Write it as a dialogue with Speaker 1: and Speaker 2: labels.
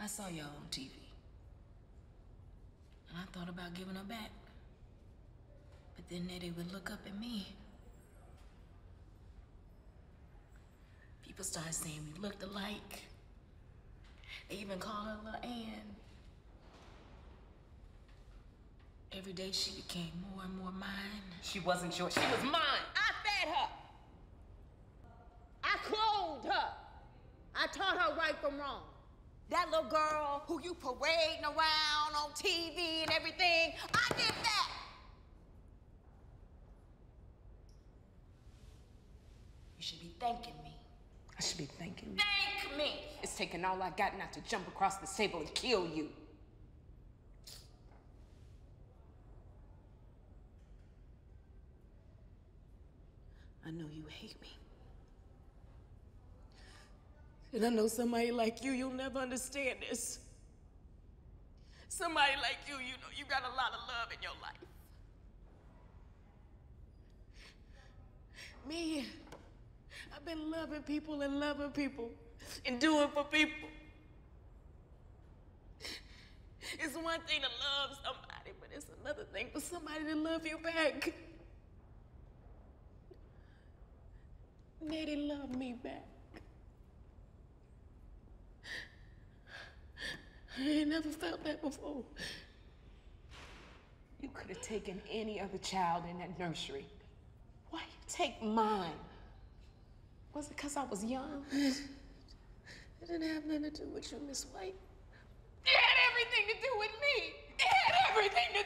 Speaker 1: I saw y'all on TV. And I thought about giving her back. But then Nettie would look up at me. People started saying we looked alike. They even called her Little Ann. Every day she became more and more mine.
Speaker 2: She wasn't yours. She was mine.
Speaker 3: I fed her. I clothed her. I taught her right from wrong. That little girl who you parading around on TV and everything, I did that.
Speaker 1: You should be thanking me.
Speaker 2: I should be thanking you.
Speaker 3: Thank me.
Speaker 2: It's taken all I got not to jump across the table and kill you.
Speaker 4: I know you hate me. And I know somebody like you, you'll never understand this. Somebody like you, you know, you got a lot of love in your life. Me, I've been loving people and loving people and doing for people. It's one thing to love somebody, but it's another thing for somebody to love you back. Nettie loved me back. never felt that before.
Speaker 2: You could have taken any other child in that nursery. Why you take mine? Was it because I was young?
Speaker 4: It didn't have nothing to do with you, Miss White. It had everything to do with me. It had everything